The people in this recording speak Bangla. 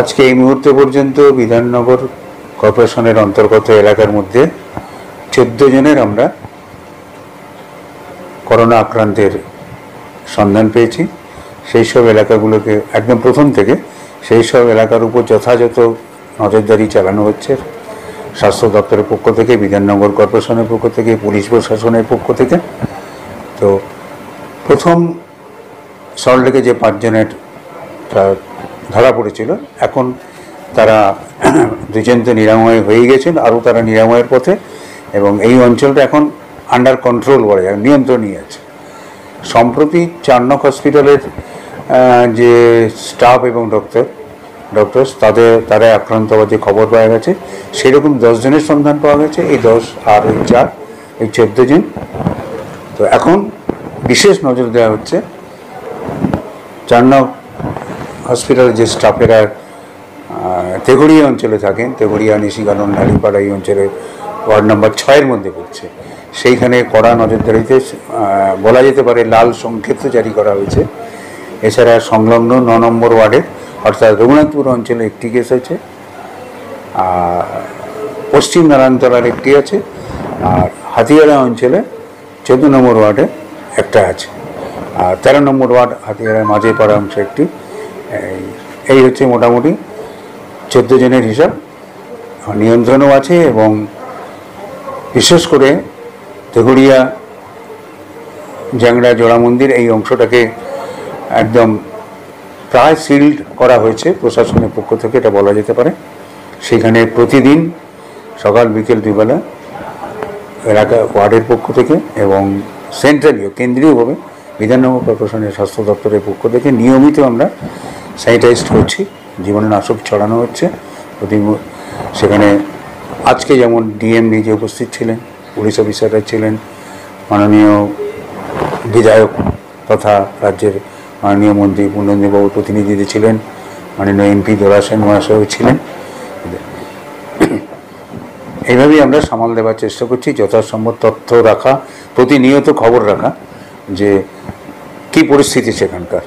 আজকে এই মুহূর্তে পর্যন্ত বিধাননগর কর্পোরেশনের অন্তর্গত এলাকার মধ্যে চোদ্দ জনের আমরা করোনা আক্রান্তের সন্ধান পেয়েছি। সেই সব এলাকাগুলোকে একদম প্রথম থেকে সেই সব এলাকার উপর যথাযথ নজরদারি চালানো হচ্ছে। স্বাস্থ্য দপ্তরের পক্ষ থেকে, বিধাননগর কর্পোরেশনের পক্ষ থেকে, পুলিশ প্রশাসনের পক্ষ থেকে। তো প্রথম সল্টলেকে যে পাঁচজনের তা ধরা পড়েছিল। এখন তারা দুজন তো নিরাময় হয়ে গেছেন, আরও তারা নিরাময়ের পথে এবং এই অঞ্চলটা এখন আন্ডার কন্ট্রোল বলা যায়, নিয়ন্ত্রণই আছে। সম্প্রতি চারনক হসপিটালের যে স্টাফ এবং ডক্টর ডক্টরস তাদের তারা আক্রান্ত হওয়ার যে খবর পাওয়া গেছে, সেরকম দশজনের সন্ধান পাওয়া গেছে, এই দশ আর এই চার, এই চোদ্দ জন। তো এখন বিশেষ নজর দেওয়া হচ্ছে চারনক হসপিটালের যে স্টাফেরা তেঘড়িয়া অঞ্চলে থাকেন তেঘড়িয়া নিশিকানন ঢালিপাড়া এই অঞ্চলে ওয়ার্ড নাম্বার ছয়ের মধ্যে পড়ছে। সেইখানে কড়া নজরদারিতে বলা যেতে পারে লাল সংক্ষেপ জারি করা হয়েছে। এছাড়া সংলগ্ন ন নম্বর ওয়ার্ডে অর্থাৎ রঘুনাথপুর অঞ্চলে একটি কেস আছে পশ্চিম নারায়ণতলার একটি আছে, আর হাতিয়ারা অঞ্চলে চোদ্দ নম্বর ওয়ার্ডে একটা আছে। আর তেরো নম্বর ওয়ার্ড হাতিয়াড়ার মাঝে পড়া অংশ একটি এই- এই হচ্ছে মোটামুটি চোদ্দ জনের হিসাব নিয়ন্ত্রণও আছে, এবং বিশেষ করে তেঘুড়িয়া জ্যাংড়া, জোড়া মন্দির এই অংশটাকে একদম প্রায় সিল্ড করা হয়েছে প্রশাসনের পক্ষ থেকে, এটা বলা যেতে পারে। সেখানে প্রতিদিন সকাল, বিকেল দুবেলা এলাকা ওয়ার্ডের পক্ষ থেকে এবং সেন্ট্রালীয়, কেন্দ্রীয়ভাবে বিধাননগর কর্পোরেশনের স্বাস্থ্য দপ্তরের পক্ষ থেকে নিয়মিত আমরা স্যানিটাইজড করছি জীবাণুনাশক ছড়ানো হচ্ছে। প্রতি সেখানে আজকে যেমন ডিএম নিজে উপস্থিত ছিলেন, পুলিশ অফিসাররা ছিলেন, মাননীয় বিধায়ক তথা রাজ্যের মাননীয় মন্ত্রী পূর্ণেন্দুবাবু প্রতিনিধিদের ছিলেন, মাননীয় এমপি দোরাসেন মহাশয় ছিলেন। এইভাবেই আমরা সামাল দেওয়ার চেষ্টা করছি, যথাসম্ভব তথ্য রাখা, প্রতিনিয়ত খবর রাখা, যে কি পরিস্থিতি সেখানকার।